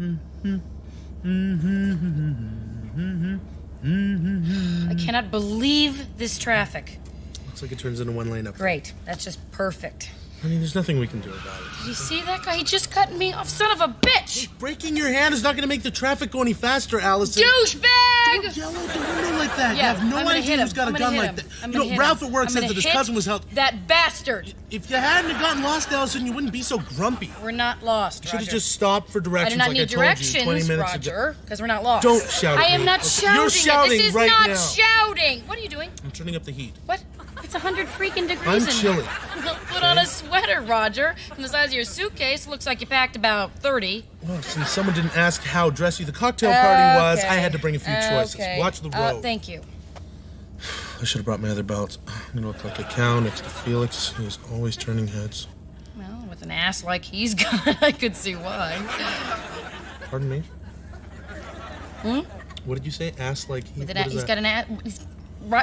I cannot believe this traffic. Looks like it turns into one lane up. Great. That's just perfect. I mean, there's nothing we can do about it. Did you see that guy? He just cut me off. Son of a bitch! Breaking your hand is not going to make the traffic go any faster, Alison. Douchebag! Don't yell out the window like that. Yeah, you have no I'm idea who's got I'm a gun like that. I'm You know, Ralph at work says that his cousin was helped. That bastard! If you hadn't have gotten lost, Alison, you wouldn't be so grumpy. We're not lost, You should have just stopped for I directions do not like need I directions, you 20 minutes ago. Roger, because we're not lost. Don't shout I am not shouting. you're shouting This is right not now. shouting. What are you doing? I'm turning up the heat. What? It's a 100 freaking degrees I'm in chilly. here. Put on a sweater, Roger. From the size of your suitcase, looks like you packed about 30. Well, since someone didn't ask how dressy the cocktail party was, I had to bring a few choices. Okay. Watch the Uh, road. thank you. I should have brought my other belt. I'm gonna look like a cow next to Felix. He's always turning heads. Well, with an ass like he's got, I could see why. Pardon me? Hmm? What did you say? Ass like he? With an he's that? got an ass.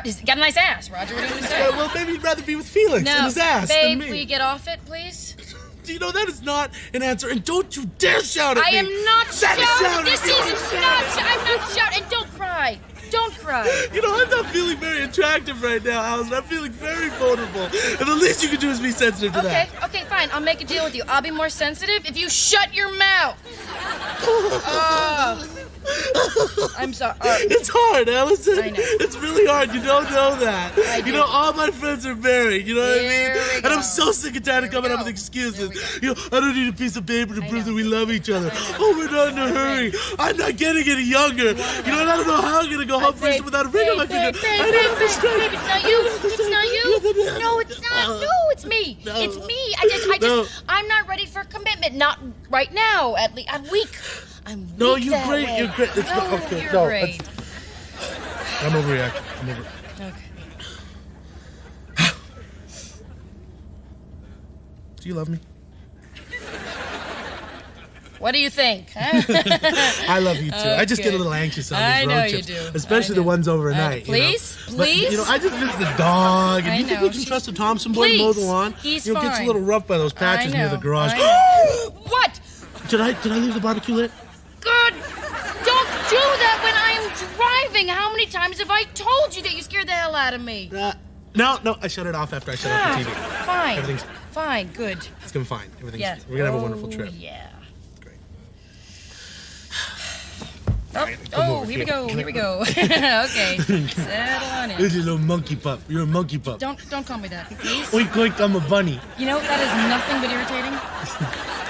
He's, he's got a nice ass, Roger. What are you say? Well, maybe you'd rather be with Felix no, and his ass babe, than me. will you get off it, please? Do you know that is not an answer? And don't you dare shout at I me! I am not shouting. shouting. This is not. sh- I'm not shouting. And don't cry. Don't cry. You know, I'm not feeling very attractive right now, Alison. I'm feeling very vulnerable. And the least you can do is be sensitive to Okay, that. okay, fine. I'll make a deal with you. I'll be more sensitive if you shut your mouth. Oh. I'm sorry. Uh, It's hard, Alison. I know. It's really hard. You don't know that. I you do. know, all my friends are married. You know what I mean? And. I'm so sick and tired of Here we coming up with excuses. Here we go. You know, I don't need a piece of paper to I prove know. that we love each other. Oh, we're not in a hurry. I'm not getting any younger. You know, and I don't know how I'm gonna go home first without a ring on my finger. I don't understand. babe, it's not you. It's not you. No, it's not. No, it's me. It's me. I just, I just, I'm not ready for commitment. Not right now. At least, I'm weak. I'm No, you're great. way. You're great. It's no, not- okay, you're no, great. I'm overreacting. I'm over. Okay. Do you love me? What do you think? Huh? I love you too. I just get a little anxious on I these road know you trips, do. especially I the ones Uh, overnight. you know? please? But, Please? you know, I just miss the dog. And I you think know, we can she's- trust the Thompson boy to mow the lawn? He's you know, it gets a little rough by those patches near the garage. What? did I did I leave the barbecue lit? Don't that when I'm driving. How many times have I told you that you scared the hell out of me? Uh, no, no, I shut it off after I shut Ah, off the TV. fine. Everything's Fine, good. it's gonna be fine. Everything's Yeah. we're gonna have a Oh, wonderful trip. Yeah. Great. Oh, come oh over here we go. Here we go. okay. Settle on in. This is a little monkey pup. You're a monkey pup. Don't don't call me that, please. Oink oink, I'm a bunny. You know that is nothing but irritating.